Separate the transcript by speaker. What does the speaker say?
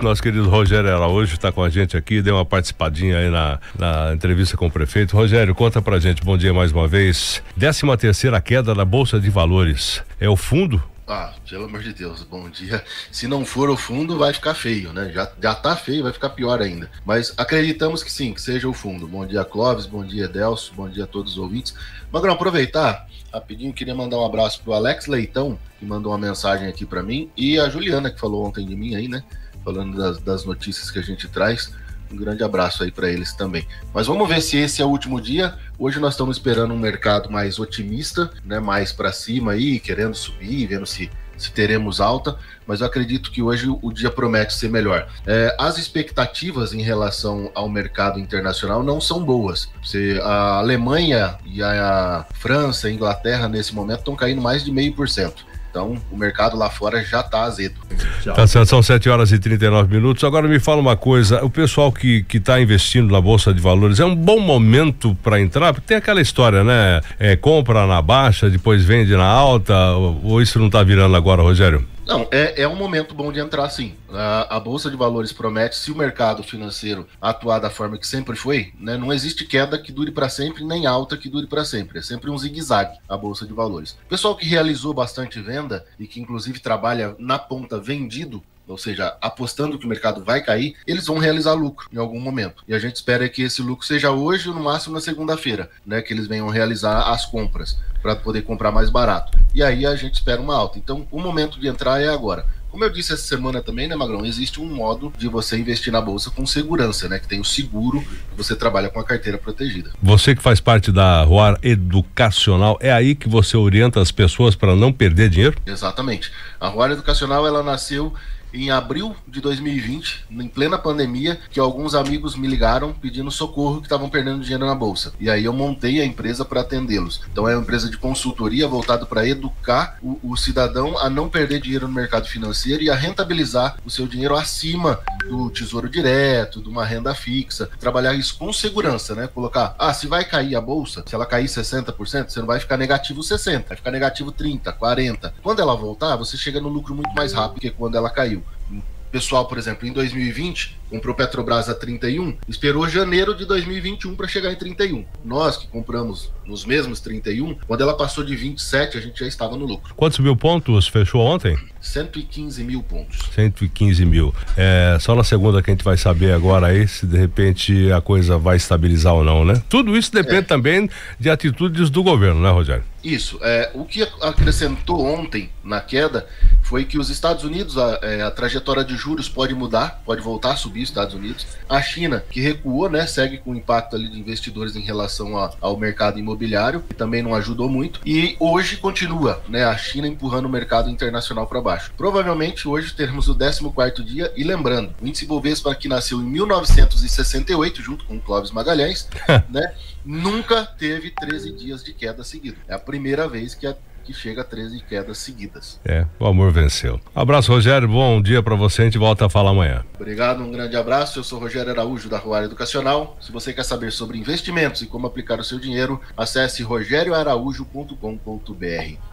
Speaker 1: Nosso querido Rogério Araújo está com a gente aqui, deu uma participadinha aí na, na entrevista com o prefeito. Rogério, conta pra gente, bom dia mais uma vez. 13 terceira queda da Bolsa de Valores. É o fundo?
Speaker 2: Ah, pelo amor de Deus, bom dia. Se não for o fundo, vai ficar feio, né? Já, já tá feio, vai ficar pior ainda. Mas acreditamos que sim, que seja o fundo. Bom dia, Clóvis, bom dia, Delcio, bom dia a todos os ouvintes. Magrão, aproveitar, rapidinho, queria mandar um abraço pro Alex Leitão, que mandou uma mensagem aqui para mim, e a Juliana, que falou ontem de mim aí, né? Falando das, das notícias que a gente traz. Um grande abraço aí para eles também. Mas vamos ver se esse é o último dia. Hoje nós estamos esperando um mercado mais otimista, né, mais para cima aí, querendo subir, vendo se se teremos alta, mas eu acredito que hoje o dia promete ser melhor. É, as expectativas em relação ao mercado internacional não são boas. Você, a Alemanha e a França, a Inglaterra, nesse momento, estão caindo mais de meio por cento. Então, o mercado lá fora já está azedo.
Speaker 1: Tá certo, são 7 horas e 39 minutos. Agora me fala uma coisa: o pessoal que está investindo na Bolsa de Valores é um bom momento para entrar? Porque tem aquela história, né? É, compra na baixa, depois vende na alta, ou isso não está virando agora, Rogério?
Speaker 2: Não, é, é um momento bom de entrar sim. A, a, Bolsa de Valores promete, se o mercado financeiro atuar da forma que sempre foi, né, não existe queda que dure para sempre, nem alta que dure para sempre. É sempre um zigue-zague a Bolsa de Valores. O pessoal que realizou bastante venda e que inclusive trabalha na ponta vendido, ou seja, apostando que o mercado vai cair, eles vão realizar lucro em algum momento. E a gente espera que esse lucro seja hoje ou no máximo na segunda-feira, né, que eles venham realizar as compras para poder comprar mais barato. E aí a gente espera uma alta. Então, o momento de entrar é agora. Como eu disse essa semana também, né, Magrão? Existe um modo de você investir na bolsa com segurança, né? Que tem o seguro, que você trabalha com a carteira protegida.
Speaker 1: Você que faz parte da Roar Educacional, é aí que você orienta as pessoas para não perder dinheiro?
Speaker 2: Exatamente. A Roar Educacional, ela nasceu em abril de 2020, em plena pandemia, que alguns amigos me ligaram pedindo socorro que estavam perdendo dinheiro na bolsa. E aí eu montei a empresa para atendê-los. Então é uma empresa de consultoria voltada para educar o, o, cidadão a não perder dinheiro no mercado financeiro e a rentabilizar o seu dinheiro acima do tesouro direto, de uma renda fixa. Trabalhar isso com segurança, né? Colocar, ah, se vai cair a bolsa, se ela cair 60%, você não vai ficar negativo 60, vai ficar negativo 30, 40. Quando ela voltar, você chega no lucro muito mais rápido que quando ela caiu pessoal, por exemplo, em 2020, comprou Petrobras a 31, esperou janeiro de 2021 para chegar em 31. Nós que compramos nos mesmos 31, quando ela passou de 27, a gente já estava no lucro.
Speaker 1: Quantos mil pontos fechou ontem?
Speaker 2: 115 mil pontos.
Speaker 1: 115 mil. É, só na segunda que a gente vai saber agora aí se de repente a coisa vai estabilizar ou não, né? Tudo isso depende é. também de atitudes do governo, né, Rogério?
Speaker 2: Isso. É, o que acrescentou ontem na queda foi que os Estados Unidos, a, é, a, trajetória de juros pode mudar, pode voltar a subir os Estados Unidos. A China, que recuou, né, segue com impacto ali de investidores em relação a, ao mercado imobiliário, que também não ajudou muito. E hoje continua, né, a China empurrando o mercado internacional para baixo. Provavelmente hoje teremos o 14º dia e lembrando, o índice Bovespa que nasceu em 1968 junto com o Clóvis Magalhães, né, nunca teve 13 dias de queda seguida. É a primeira vez que a que chega a 13 quedas seguidas.
Speaker 1: É, o amor venceu. Abraço, Rogério. Bom dia para você. A gente volta a falar amanhã.
Speaker 2: Obrigado, um grande abraço. Eu sou Rogério Araújo da Rua Educacional. Se você quer saber sobre investimentos e como aplicar o seu dinheiro, acesse rogérioaraújo.com.br.